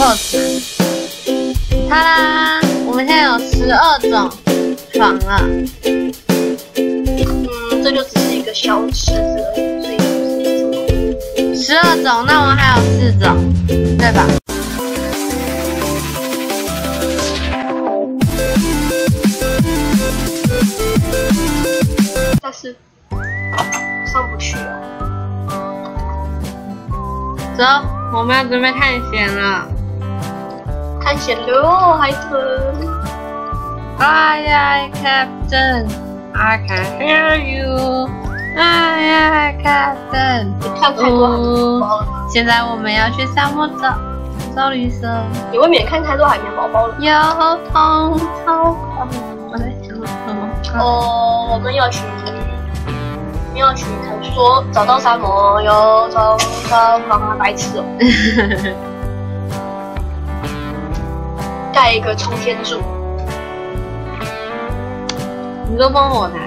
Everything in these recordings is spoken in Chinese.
我有查。好啦，我们现在有十二种床了。嗯，这就只是一个小池子而已，所以不是十二种，那我们还有四种，对吧？但是上不去了。走，我们要准备探险了。探险喽，海豚。Aye, aye, Captain. I can hear you. Aye, aye, Captain. 你看太多海绵宝宝了？现在我们要去沙漠找找绿色，你未免看太多海绵宝宝了。有痛好痛。我在想什么？哦，我们要去，我们要去探索，找到沙漠有找到妈白痴哦，盖一个冲天柱，你都帮我拿？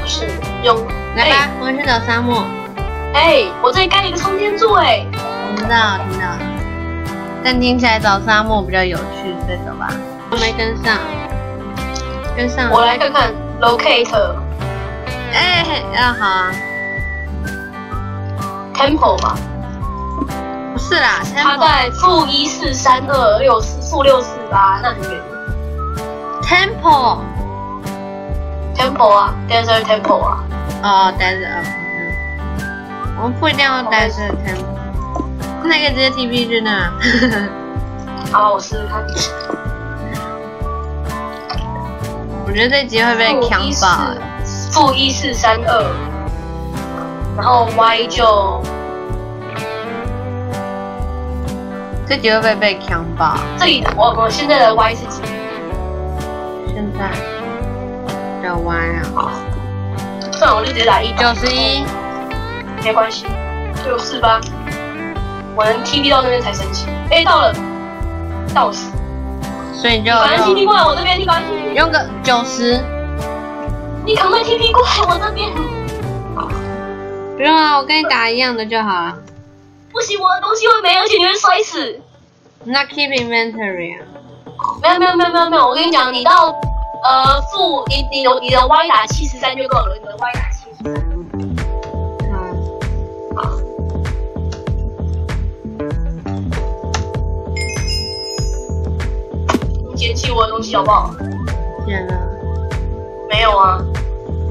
不是用来吧，我们去找沙漠。哎，我这里盖了一个冲天柱哎，我知道，听到了。但听起来找沙漠比较有趣，所以走吧。我没跟上，跟上。我来看看 locate 哎，啊好啊。temple 嘛，不是啦，它在负一四三二六四负六四八，那很远。Temple。temple 啊，desert temple 啊，哦，待着，嗯，我们不一定要待着 Temple，那个直接 TP 去那。好，我试试看。我觉得这集会被强爆。负一四三二，然后 Y 就这集会不会被强爆？这里的我我现在的 Y 是几？现在叫 Y 啊，算了，我就直接打一九十一。没关系，六四八，我能 TP 到那边才神奇。哎，到了，到死！所以你就你赶快 TP 用过来我这边，你赶快 TP，用个九十，你赶快 TP 过来我这边。不用啊，我跟你打一样的就好了。不行，我的东西会没，而且你会摔死。那 keep inventory 啊，没有没有没有没有没有，我跟你讲，你到呃负你你的你的 Y 打七十三就够了，你的 Y 打七十三。好，好。你捡起我的东西好不好？捡了，没有啊。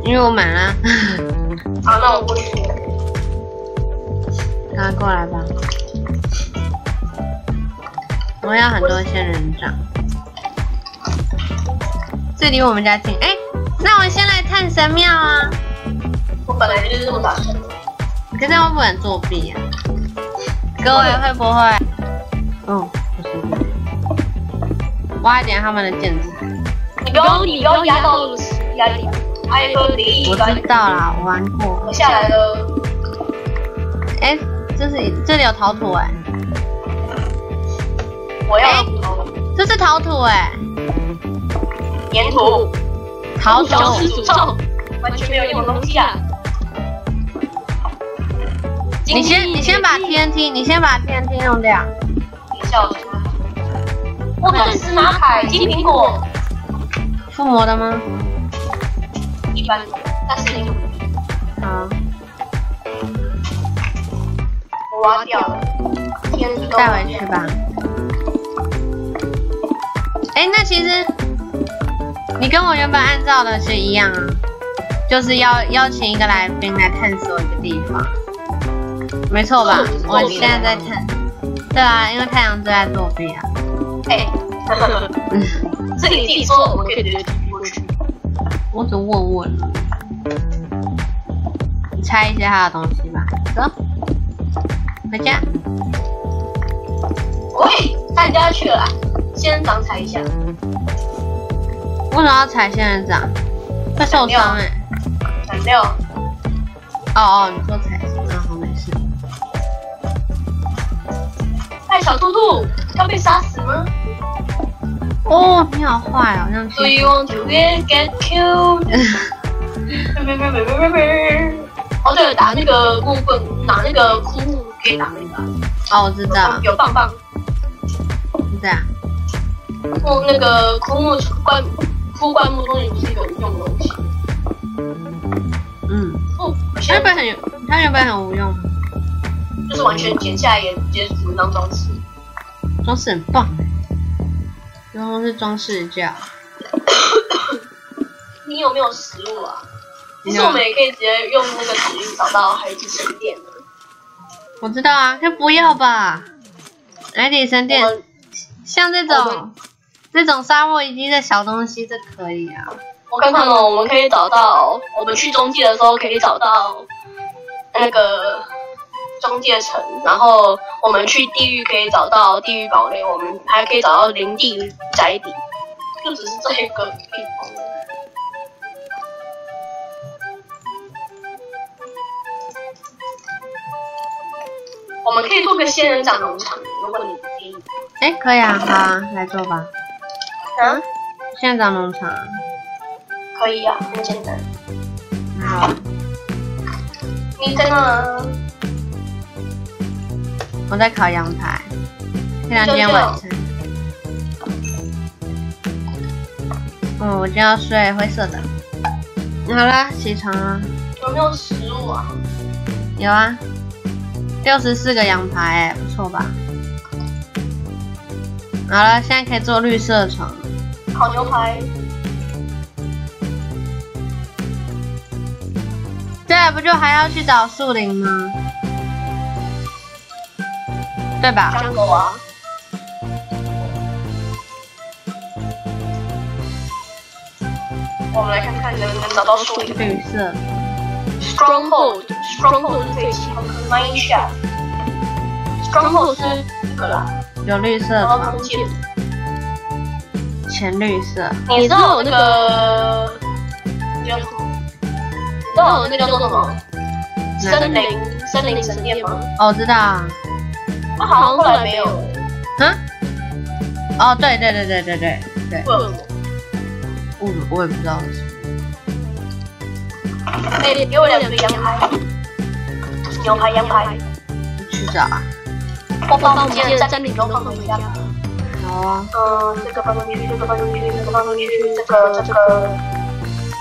因为我买了，好，那我过去。赶快过来吧。我要很多仙人掌，这离我们家近。哎，那我先来探神庙啊。我本来就是这么打算的。可是会不会很作弊啊？各位会不会？嗯，不是。挖一点他们的建材。你不要你不要压到压力。我知道啦，我玩过。我下来了。哎，这是这里有陶土哎、我要哎这是陶土哎、粘土。陶小土吃诅咒，完全没有用的东西啊！你先你先把 TNT 你先把 TNT 用掉。你笑什么？我这是拿凯金苹果，附魔的吗？一般，但是挖掉了，天都带回去吧。哎，那其实你跟我原本按照的是一样啊，就是要邀请一个来宾来探索一个地方，没错吧？我现在在探，对啊，因为太阳最爱作弊啊。哎，这个你自己说，我可以直接过去。我只问问了，你猜一些他的东西吧。走，回家。喂，他人家去了，仙人掌踩一下。为什么要踩仙人掌？会受伤哎、踩掉。哦哦，你说踩，那好没事。哎，小兔兔要被杀死吗哦，你好坏哦，像？Do you want to get get killed？哦，对了，打那个木棍，打那个枯木可以打那个，哦，我知道。有棒棒。是这样。木那个枯木灌枯灌木东西不是有用的东西。嗯，哦，它原本很有，它原本很无用，就是完全剪下来也直接只能当装饰。装饰很棒哎，然后是装饰架。你有没有食物啊？其实我们也可以直接用那个指令找到海底神殿的。我知道啊，就不要吧。海底神我殿像这种这种沙漠遗迹的小东西，这可以啊。我看看哦，我们可以找到，我们去中介的时候可以找到那个中介城，然后我们去地狱可以找到地狱堡垒，我们还可以找到灵地宅邸，就只是这一个地方。我们可以做个仙人掌农场，如果你不介意。哎，可以啊，好啊，来做吧。啊，仙人掌农场，可以啊，很简单。好，你在哪？我在烤羊排，这两今天晚餐。嗯，我就要睡灰色的。好啦，起床了。有没有食物啊？有啊，六十四个羊排，哎，不错吧？好了，现在可以做绿色床。烤牛排。对，不就还要去找树林吗？对吧？香狗啊。我们来看看能不能找到树林。绿色。Stronghold，Stronghold 是可以启动 Mine Shaft。Stronghold 是这个啦，有绿色的，浅绿色。你知道有那个叫什么？你知道有那叫做什么？森林森林神殿吗？哦，知道啊。它好像后来没有了。啊？哦，对对对对对对对，为什么？我我也不知道为什么。哎，给我两个羊排，牛排羊排。我去找啊。我把我们今天的占领都放回家。嗯，这个放进去，这个放进去，这个放进去，这个这个，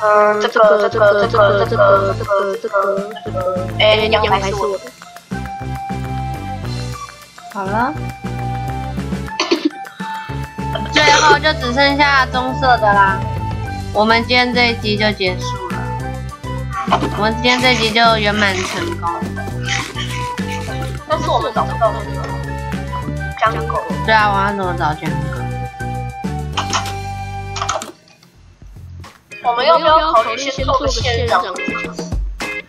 嗯，这个这个这个这个这个这个这个，哎，羊排是我的。好了。最后就只剩下棕色的啦。我们今天这一集就结束了。我们今天这集就圆满成功。但是我们找不到那个江狗。对啊，我要怎么找江狗？我们要不要考虑先做个仙人掌？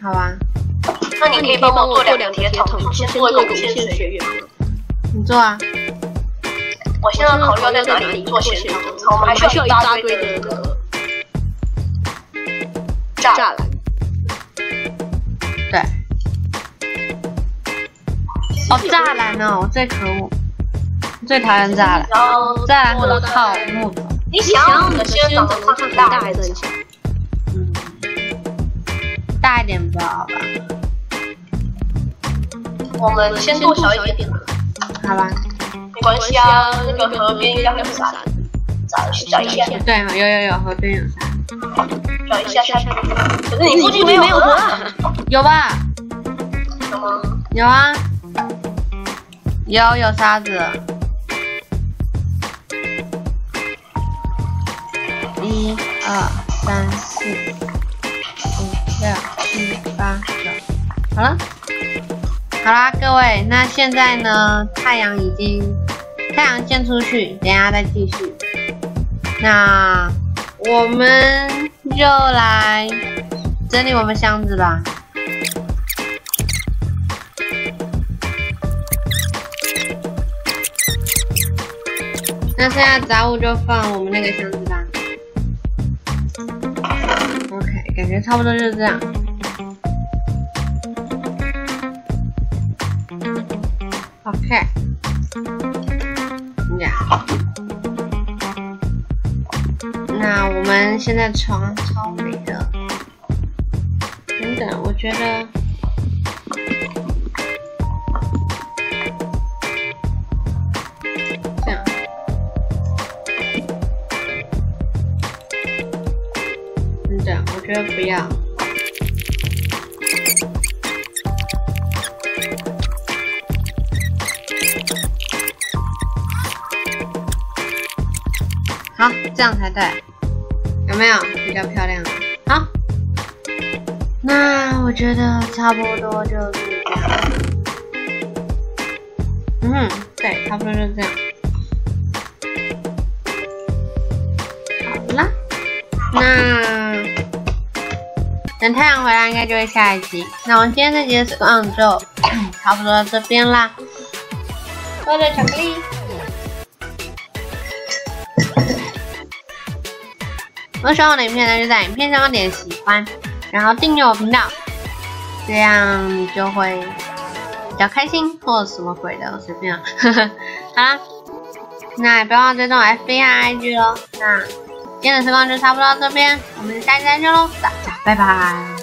好啊，那你可以帮我做两个铁桶，先做一个无限水源。你做啊。我现在考虑要在哪里做仙人掌，我们还需要一大堆的那个栅栏。哦，栅栏呢，我最可恶，最讨厌栅栏。然后栅栏很靠木头。你想要你的仙人掌农场很大还是很小？嗯，大一点比较好吧。我们先做小一点的。好吧。没关系啊，那个河边应该会有沙子，找找一下。对，有有有，河边有沙。找一下下去。可是你附近没有河啊？有吧？有吗？有啊。有有沙子。一二三四五六七八九，好了。好啦，各位，那现在呢？太阳已经太阳先出去，等下再继续。那我们就来整理我们箱子吧。那剩下杂物就放我们那个箱子吧。OK，感觉差不多就是这样。OK，那我们现在床超美的，等等，我觉得。觉得不要。好，这样才对，有没有比较漂亮？好，那我觉得差不多就是这样。嗯，对，差不多就是这样。好啦，那等太阳回来，应该就会下一集。那我们今天这集的时光就 差不多到这边啦。喝的巧克力。如果喜欢我的影片呢，就在影片上方点喜欢，然后订阅我频道，这样你就会比较开心，或者什么鬼的，我随便。好啦，那也不要忘追踪 FB 和 IG 喽。那今天的时光就差不多到这边，我们下期再见喽，大家拜拜。